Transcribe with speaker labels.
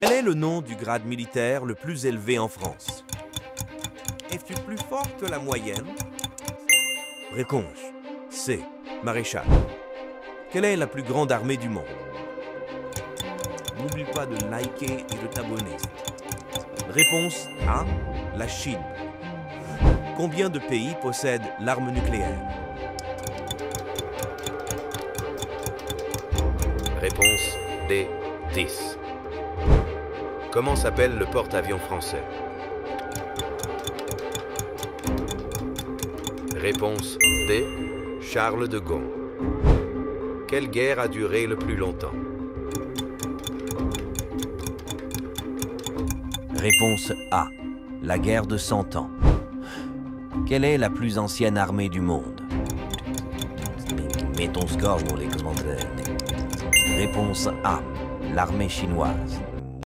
Speaker 1: Quel est le nom du grade militaire le plus élevé en France? Es-tu plus fort que la moyenne? Réponse C. Maréchal. Quelle est la plus grande armée du monde? N'oublie pas de liker et de t'abonner. Réponse A. La Chine. Combien de pays possèdent l'arme nucléaire?
Speaker 2: Réponse D. 10. Comment s'appelle le porte-avions français Réponse D. Charles de Gaulle. Quelle guerre a duré le plus longtemps
Speaker 3: Réponse A. La guerre de Cent Ans. Quelle est la plus ancienne armée du monde Mets ton score dans les commentaires. Réponse A. L'armée chinoise.